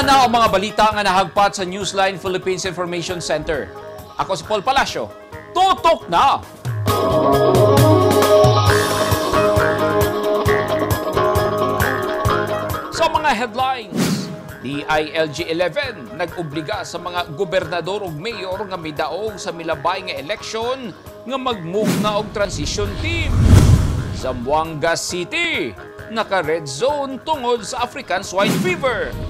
Na ang mga balita nga nahagpat sa Newsline Philippines Information Center. Ako si Paul Palacio. Tutok na! Sa mga headlines, DILG-11 nag-obliga sa mga gobernador ug mayor nga midaog sa milabay nga eleksyon nga mag-move na og transition team. Zamboanga City, naka-red zone tungod sa African swine fever.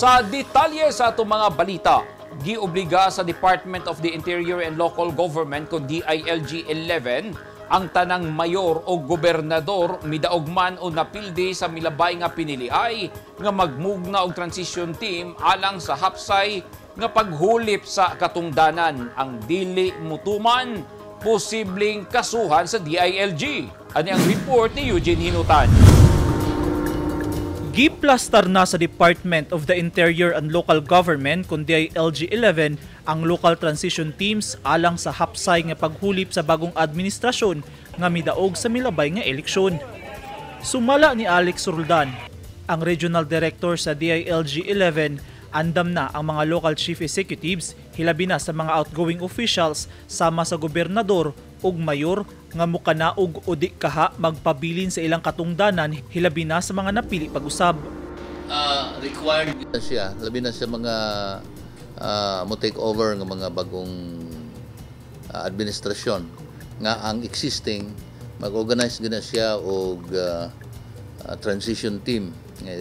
Sa detalye sa ato mga balita, giobliga sa Department of the Interior and Local Government kung DILG 11 ang tanang mayor o gobernador midaogman o napildi sa milabay nga piniliay nga magmug na og transition team alang sa hapsay nga paghulip sa katungdanan ang dili mutuman posibleng kasuhan sa DILG. Ani ang report ni Eugene Hinutan. Giplastar na sa Department of the Interior and Local Government kundi LG11 ang local transition teams alang sa hapsay nga paghulip sa bagong administrasyon nga midaog sa milabay nga eleksyon. Sumala ni Alex Roldan, ang Regional Director sa DILG11, andam na ang mga local chief executives hilabi na sa mga outgoing officials sama sa gobernador ug mayor nga mukana og udi kaha magpabilin sa ilang katungdanan hilabi na sa mga napili pag-usab. uh, required na siya, labi na sa mga uh, mo take over ng mga bagong uh, administrasyon nga ang existing mag-organize gina siya og uh, uh, transition team nga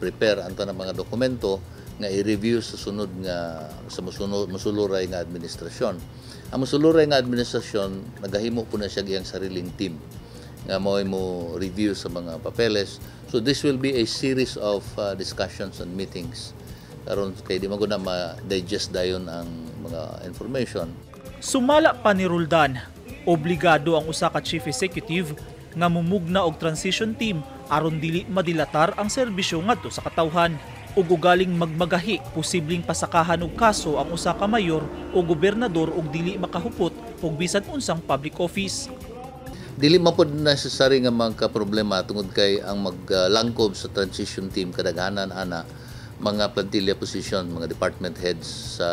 prepare anto ng mga dokumento nga i-review sa sunod nga sa musunod musuluray nga administrasyon. Ang musuluray nga administrasyon nagahimo po na siya giyang sariling team nga mo mo review sa mga papeles. So this will be a series of uh, discussions and meetings karon kay di man ko na ma-digest dayon ang mga information. Sumala pa ni Roldan, obligado ang usa ka chief executive nga mumugna og transition team aron dili madilatar ang serbisyo ngadto sa katawhan ug ugaling magmagahi posibleng pasakahan og kaso ang usa ka mayor o gobernador og dili makahupot og bisan unsang public office. Dili man pod necessary nga magka problema tungod kay ang maglangkob sa transition team kadaghanan ana mga plantilla position, mga department heads sa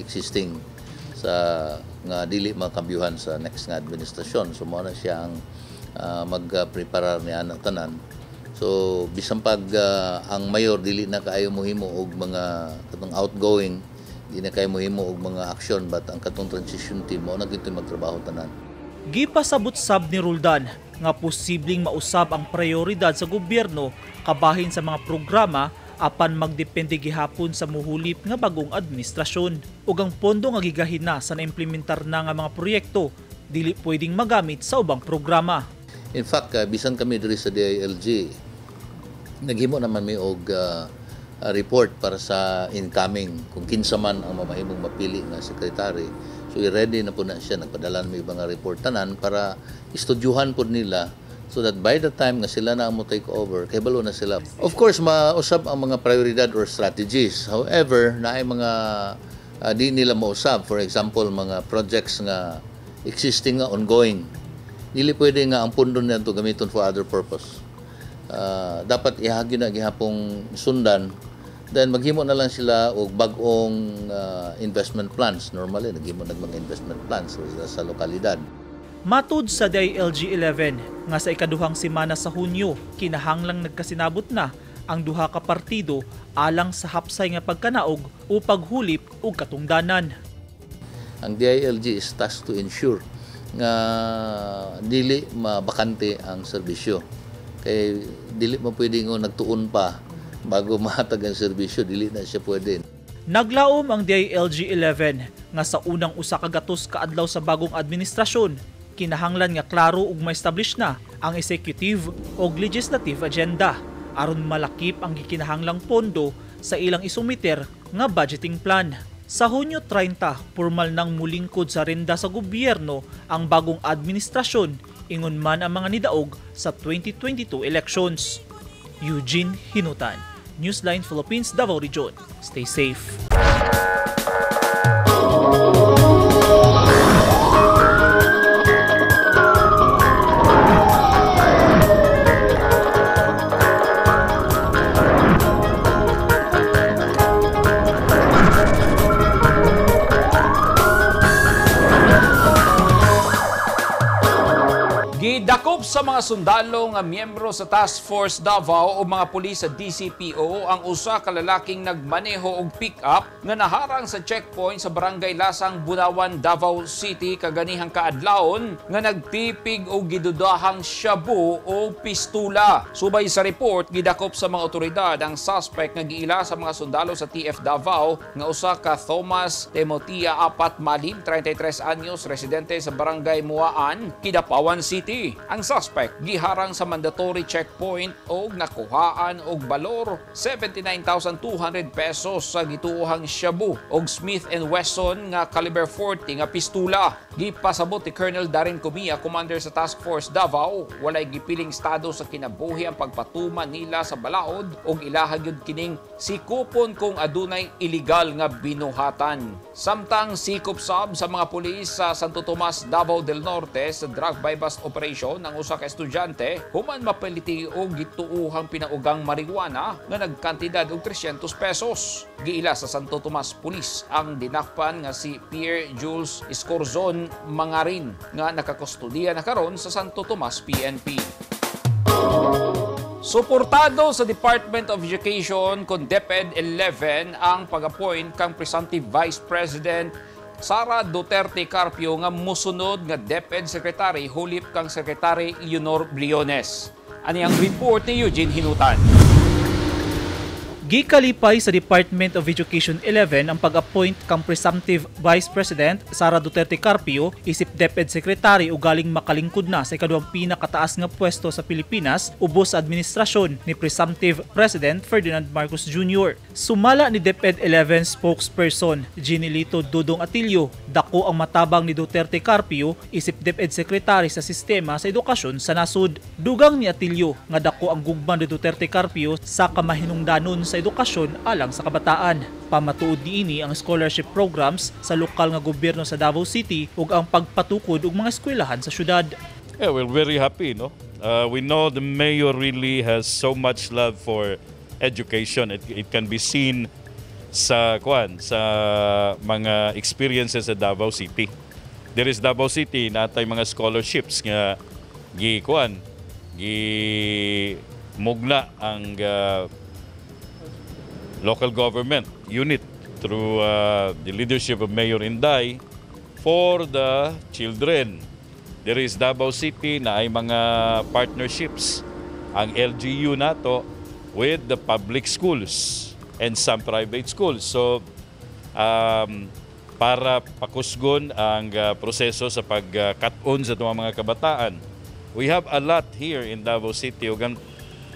existing sa nga dili makabyuhan sa next nga administrasyon. So mo na siya ang uh, magpreparar ni ana tanan. So bisan pag uh, ang mayor dili na kaayo mohimo og mga katong outgoing di na kaayo mohimo og mga action but ang katong transition team mo na gito magtrabaho tanan. Gipasabot sab ni Roldan nga posibleng mausab ang prioridad sa gobyerno kabahin sa mga programa apan magdepende gihapon sa muhulip nga bagong administrasyon ug ang pondo nga gigahin na sa naimplementar na nga mga proyekto dili pwedeng magamit sa ubang programa. In fact, uh, bisan kami diri sa DILG, naghimo naman may og uh, report para sa incoming kung kinsa man ang mamahimong mapili nga sekretary. So i-ready na po na siya nagpadala may mga report tanan para istudyuhan po nila so that by the time nga sila na mo take over, kay balo na sila. Of course, mausab ang mga prioridad or strategies. However, naay mga uh, di nila mausab. For example, mga projects nga existing nga ongoing. Dili pwede nga ang pundo na ito gamiton for other purpose. Uh, dapat ihagi na gihapong sundan then maghimo na lang sila og bag-ong uh, investment plans normally naghimo nag mga investment plans sa, sa lokalidad Matud sa DILG 11 nga sa ikaduhang semana sa Hunyo, kinahanglang nagkasinabot na ang duha ka partido alang sa hapsay nga pagkanaog o paghulip og katungdanan. Ang DILG is tasked to ensure nga dili mabakante ang serbisyo. Kay dili mo pwede nga nagtuon pa bago mahatag ang serbisyo, dili na siya pwede. Naglaom ang DILG 11 nga sa unang usa ka gatos kaadlaw sa bagong administrasyon kinahanglan nga klaro ug ma-establish na ang executive ug legislative agenda aron malakip ang gikinahanglang pondo sa ilang isumiter nga budgeting plan. Sa Hunyo 30, formal nang mulingkod sa renda sa gobyerno ang bagong administrasyon, ingon man ang mga nidaog sa 2022 elections. Eugene Hinutan, Newsline Philippines, Davao Region. Stay safe. Sa mga sundalo nga miyembro sa Task Force Davao o mga pulis sa DCPO ang usa ka lalaking nagmaneho og pick-up nga naharang sa checkpoint sa Barangay Lasang, Bunawan, Davao City kaganihang kaadlawon nga nagtipig og gidudahang shabu o pistula. Subay sa report, gidakop sa mga otoridad ang suspect nga giila sa mga sundalo sa TF Davao nga usa ka Thomas Temotia Apat Malim, 33 anyos, residente sa Barangay Muaan, Kidapawan City. Ang suspect giharang sa mandatory checkpoint og nakuhaan og balor 79,200 pesos sa gituohang shabu og Smith Wesson nga caliber 40 nga pistula. Gipasabot ni Colonel Darin Comia, commander sa Task Force Davao, walay gipiling estado sa kinabuhi ang pagpatuman nila sa balaod og ilahag yun kining sikupon kung adunay illegal nga binuhatan. Samtang sikop sab sa mga pulis sa Santo Tomas, Davao del Norte sa drug buy-bust operation ng usa ka estudyante human mapaliti og gituuhang pinaugang marijuana nga nagkantidad og 300 pesos. Giila sa Santo Tomas Police ang dinakpan nga si Pierre Jules Escorzon Mangarin nga nakakustodiya na karon sa Santo Tomas PNP. Suportado sa Department of Education kung DepEd 11 ang pag-appoint kang presumptive Vice President Sara Duterte Carpio nga musunod nga DepEd Secretary hulip kang Secretary Leonor Briones. Ani ang report ni Eugene Hinutan. Gikalipay sa Department of Education 11 ang pag-appoint kang presumptive Vice President Sara Duterte Carpio isip DepEd Secretary o galing makalingkod na sa ikaduhang pinakataas nga pwesto sa Pilipinas ubos sa administrasyon ni presumptive President Ferdinand Marcos Jr. Sumala ni DepEd 11 spokesperson Ginilito Dudong Atilio, dako ang matabang ni Duterte Carpio isip DepEd Secretary sa sistema sa edukasyon sa nasud. Dugang ni Atilio nga dako ang gugma ni Duterte Carpio sa kamahinungdanon sa edukasyon alang sa kabataan. Pamatuod niini ang scholarship programs sa lokal nga gobyerno sa Davao City ug ang pagpatukod og mga eskwelahan sa syudad. Yeah, we're very happy, no? Uh, we know the mayor really has so much love for education. It, it can be seen sa kwan sa mga experiences sa Davao City. There is Davao City natay mga scholarships nga gi kwan gi mugna ang uh, local government unit through uh, the leadership of Mayor Inday for the children. There is Davao City na ay mga partnerships ang LGU nato with the public schools and some private schools. So um, para pakusgon ang uh, proseso sa pag-cut-on sa mga kabataan. We have a lot here in Davao City ug ang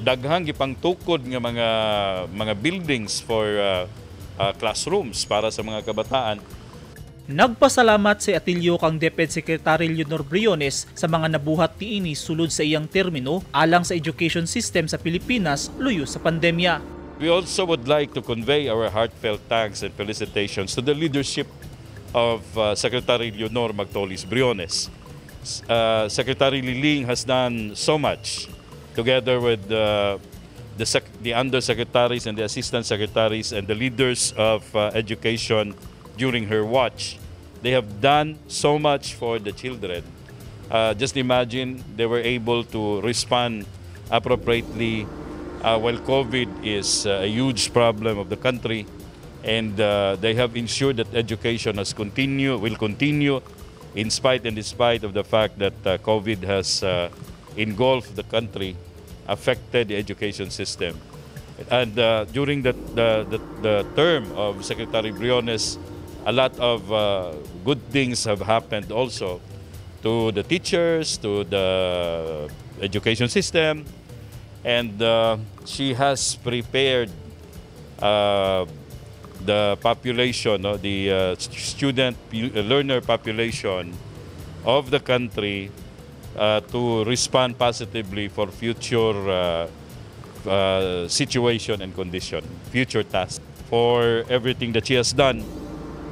daghang gipang tukod nga mga mga buildings for uh, uh, classrooms para sa mga kabataan. Nagpasalamat si Atilio kang DepEd Secretary Leonor Briones sa mga nabuhat tiini sulod sa iyang termino alang sa education system sa Pilipinas luyo sa pandemya. We also would like to convey our heartfelt thanks and felicitations to the leadership of uh, Secretary Leonor Magtolis Briones. Uh, Secretary Liling has done so much together with uh, the, sec- the undersecretaries and the assistant secretaries and the leaders of uh, education during her watch. They have done so much for the children. Uh, just imagine they were able to respond appropriately uh, while COVID is a huge problem of the country. And uh, they have ensured that education has continue, will continue in spite and despite of the fact that uh, COVID has engulfed the country, affected the education system. And uh, during the, the, the, the term of Secretary Briones, a lot of uh, good things have happened also to the teachers, to the education system, and uh, she has prepared uh, the population, no, the uh, student uh, learner population of the country uh, to respond positively for future uh, uh, situation and condition, future tasks for everything that she has done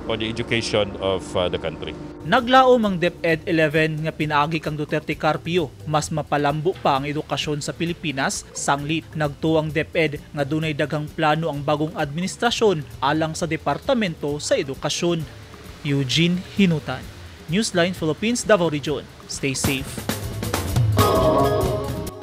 for the education of uh, the country. Naglaom ang DepEd 11 nga pinaagi kang Duterte Carpio, mas mapalambo pa ang edukasyon sa Pilipinas, sanglit nagtuang DepEd nga dunay daghang plano ang bagong administrasyon alang sa Departamento sa Edukasyon. Eugene Hinutan, Newsline Philippines, Davao Region. Stay safe.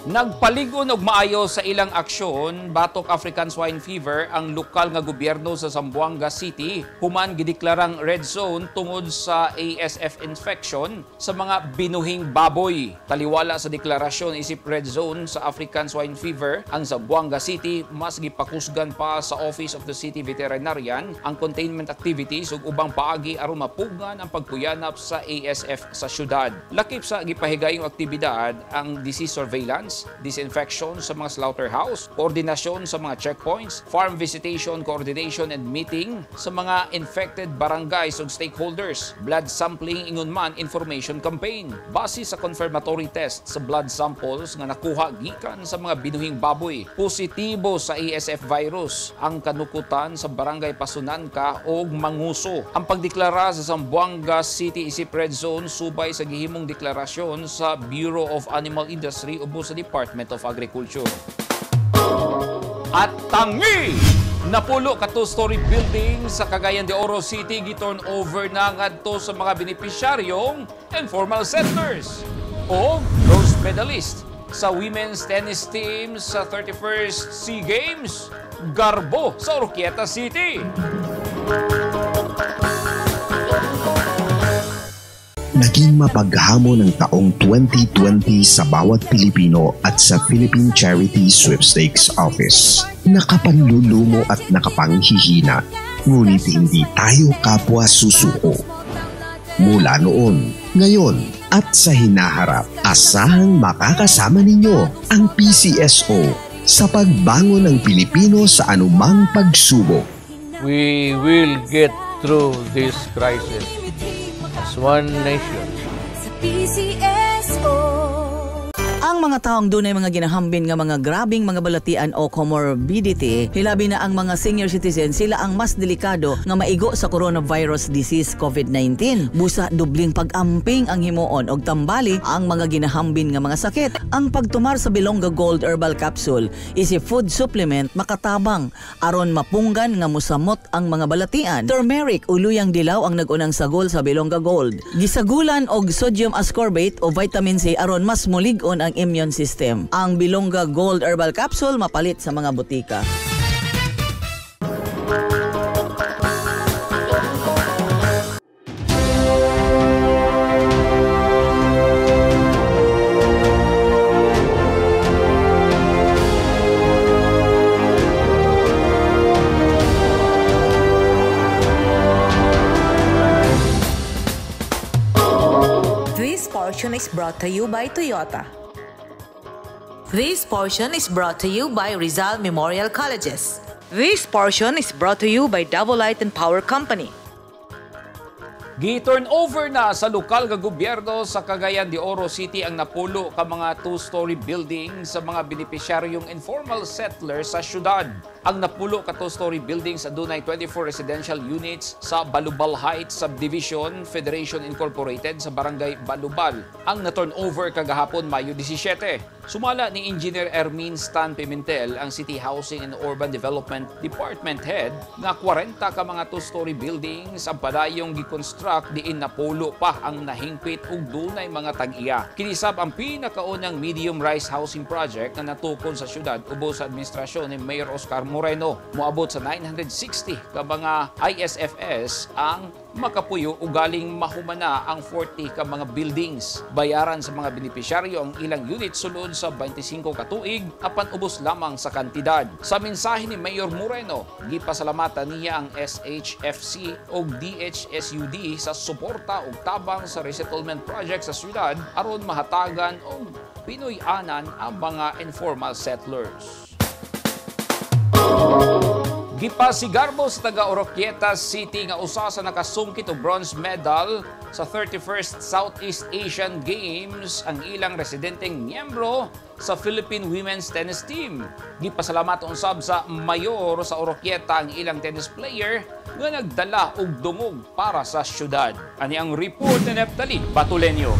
Nagpaligon og maayo sa ilang aksyon batok African swine fever ang lokal nga gobyerno sa Zamboanga City human gideklarang red zone tungod sa ASF infection sa mga binuhing baboy. Taliwala sa deklarasyon isip red zone sa African swine fever, ang Zamboanga City mas gipakusgan pa sa Office of the City Veterinarian ang containment activities ug ubang paagi aron mapugan ang pagkuyanap sa ASF sa syudad. Lakip sa gipahigayong aktibidad ang disease surveillance disinfection sa mga slaughterhouse, koordinasyon sa mga checkpoints, farm visitation, coordination and meeting sa mga infected barangays ug stakeholders, blood sampling ingon man information campaign. Base sa confirmatory test sa blood samples nga nakuha gikan sa mga binuhing baboy, positibo sa ASF virus ang kanukutan sa barangay Pasunanka ug Manguso. Ang pagdeklara sa Zamboanga City Isip Red Zone subay sa gihimong deklarasyon sa Bureau of Animal Industry ubo sa Department of Agriculture. At tangi! Napulo ka two-story building sa Cagayan de Oro City giturn over na ngadto sa mga benepisyaryong informal settlers o bronze medalist sa women's tennis team sa 31st SEA Games, Garbo sa Oroquieta City. Naging mapaghamo ng taong 2020 sa bawat Pilipino at sa Philippine Charity Sweepstakes Office. Nakapanlulumo at nakapanghihina, ngunit hindi tayo kapwa susuko. Mula noon, ngayon, at sa hinaharap, asahang makakasama ninyo ang PCSO sa pagbangon ng Pilipino sa anumang pagsubok. we will get through this crisis one nation. sa PCSO. Ang mga taong dunay mga ginahambin nga mga grabing mga balatian o comorbidity, hilabi na ang mga senior citizen sila ang mas delikado nga maigo sa coronavirus disease COVID-19. Busa dubling pag-amping ang himuon og tambali ang mga ginahambin nga mga sakit. Ang pagtumar sa Bilonga Gold Herbal Capsule is a food supplement makatabang aron mapunggan nga musamot ang mga balatian. Turmeric uluyang dilaw ang nagunang sagol sa Bilonga Gold. Gisagulan og sodium ascorbate o vitamin C aron mas mulig-on ang immune system. Ang Bilonga Gold Herbal Capsule mapalit sa mga butika. This portion is brought to you by Toyota. This portion is brought to you by Rizal Memorial Colleges. This portion is brought to you by Double Light and Power Company. Gi-turn over na sa lokal nga gobyerno sa Cagayan de Oro City ang napulo ka mga two-story building sa mga benepisyaryong informal settlers sa syudad. Ang napulo ka two-story building sa dunay 24 residential units sa Balubal Heights Subdivision Federation Incorporated sa Barangay Balubal. Ang na-turn over kagahapon Mayo 17. Sumala ni Engineer Ermin Stan Pimentel, ang City Housing and Urban Development Department Head, nga 40 ka mga two-story buildings ang padayong gikonstruct diin napulo pa ang nahingpit ug dunay mga tag-iya. Kinisab ang pinakaunang medium-rise housing project na natukon sa syudad ubo sa administrasyon ni Mayor Oscar Moreno. Moabot sa 960 ka mga ISFS ang makapuyo o galing mahumana ang 40 ka mga buildings. Bayaran sa mga benepisyaryo ang ilang unit sulod sa 25 katuig apan ubos lamang sa kantidad. Sa mensahe ni Mayor Moreno, gipasalamatan niya ang SHFC o DHSUD sa suporta ug tabang sa resettlement project sa syudad aron mahatagan og Pinoy-anan ang mga informal settlers. Gipasigarbo sa taga Oroquieta City nga usa sa nakasungkit og bronze medal sa 31st Southeast Asian Games ang ilang residenteng miyembro sa Philippine Women's Tennis Team. Gipasalamat usab sa mayor sa Oroquieta ang ilang tennis player nga nagdala og dungog para sa syudad. Ani ang report ni Neftali Batulenyo.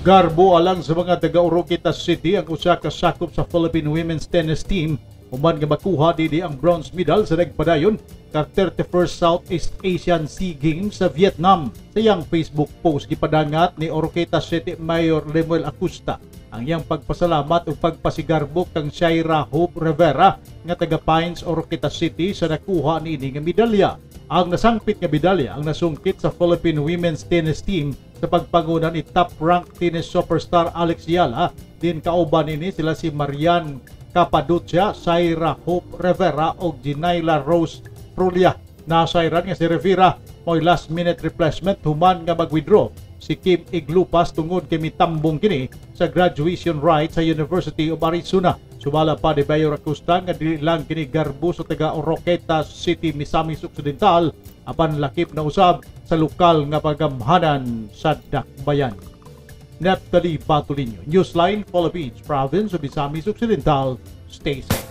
Garbo alang sa mga taga Oroqueta City ang usa ka sakop sa Philippine Women's Tennis Team Human nga makuha didi ang bronze medal sa nagpadayon ka 31st Southeast Asian SEA Games sa Vietnam. Sa iyang Facebook post gipadangat ni Oroqueta City Mayor Lemuel Acosta ang iyang pagpasalamat ug pagpasigarbok kang Shaira Hope Rivera nga taga Pines Oroqueta City sa nakuha niini nga medalya. Ang nasangpit nga medalya ang nasungkit sa Philippine Women's Tennis Team sa pagpanguna ni top-ranked tennis superstar Alex Yala din kauban nini sila si Marian Capaducia, Saira Hope Rivera o Ginaila Rose Prulia. Nasairan nga si Rivera mo'y last minute replacement human nga mag-withdraw si Kim Iglupas tungod kay mitambong kini sa graduation rite sa University of Arizona. Sumala pa ni Bayo Acosta nga dili lang kini garbo sa taga Oroqueta City, Misamis Occidental apan lakip na usab sa lokal nga pagamhanan sa Dakbayan. Neftali Batulinyo, Newsline, Philippines, Province of Misamis Occidental, stay safe.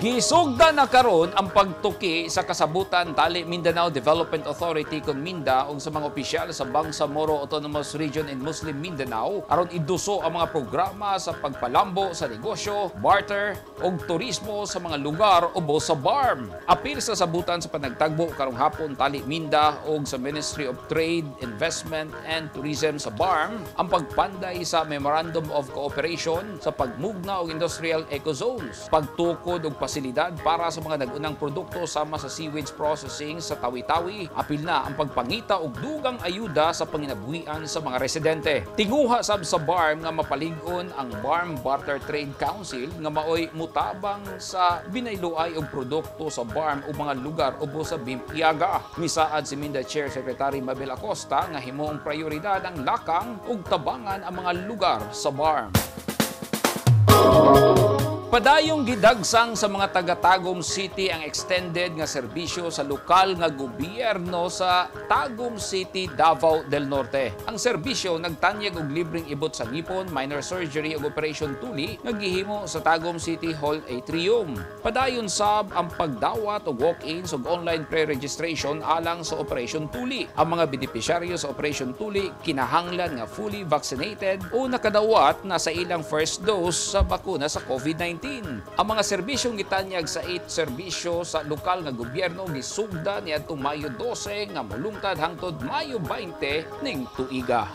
Gisugda na karon ang pagtuki sa kasabutan tali Mindanao Development Authority kon Minda ug sa mga opisyal sa Bangsamoro Autonomous Region in Muslim Mindanao aron iduso ang mga programa sa pagpalambo sa negosyo, barter ug turismo sa mga lugar ubos sa BARM. Apil sa sabutan sa panagtagbo karong hapon tali Minda ug sa Ministry of Trade, Investment and Tourism sa BARM ang pagpanday sa Memorandum of Cooperation sa pagmugna og industrial ecozones, pagtukod og pasilidad para sa mga nagunang produkto sama sa sewage processing sa Tawi-Tawi. Apil na ang pagpangita og dugang ayuda sa panginabuhian sa mga residente. Tinguha sab sa BARM nga mapalig-on ang BARM Barter Trade Council nga maoy mutabang sa binayloay og produkto sa BARM o mga lugar ubos sa Bimpiaga. Misaad si Minda Chair Secretary Mabel Acosta nga himoong prioridad ang lakang ug tabangan ang mga lugar sa BARM. Padayong gidagsang sa mga taga-Tagum City ang extended nga serbisyo sa lokal nga gobyerno sa Tagum City, Davao del Norte. Ang serbisyo nagtanyag og libreng ibot sa ngipon, minor surgery ug operation tuli nga gihimo sa Tagum City Hall Atrium. Padayon sab ang pagdawat og walk-ins ug online pre-registration alang sa operation tuli. Ang mga benepisyaryo sa operation tuli kinahanglan nga fully vaccinated o nakadawat na sa ilang first dose sa bakuna sa COVID-19. Ang mga serbisyong gitanyag sa 8 serbisyo sa lokal nga gobyerno gisugda niadtong Mayo 12 nga mulungkad hangtod Mayo 20 ning tuiga.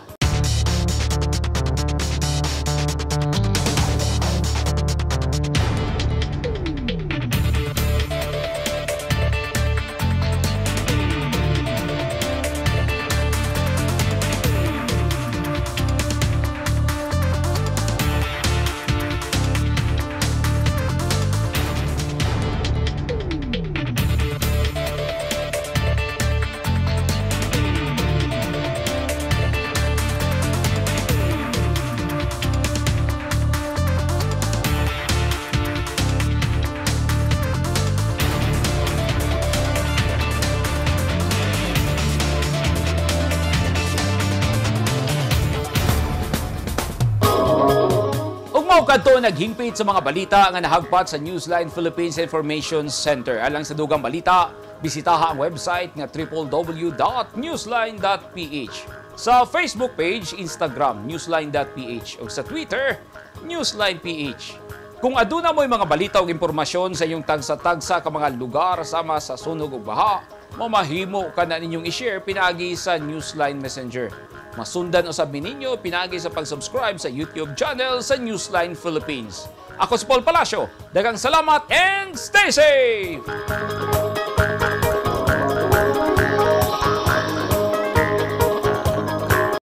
Ugmaw kadto naghingpit sa mga balita nga nahagpat sa Newsline Philippines Information Center. Alang sa dugang balita, bisitaha ang website nga www.newsline.ph. Sa Facebook page, Instagram, newsline.ph. O sa Twitter, newsline.ph. Kung aduna mo'y mga balita o impormasyon sa inyong tagsa-tagsa ka mga lugar sama sa sunog o baha, mamahimo ka na ninyong i-share pinagi sa Newsline Messenger. Masundan usab ninyo pinagi sa pag-subscribe sa YouTube channel sa Newsline Philippines. Ako si Paul Palacio. Dagang salamat and stay safe!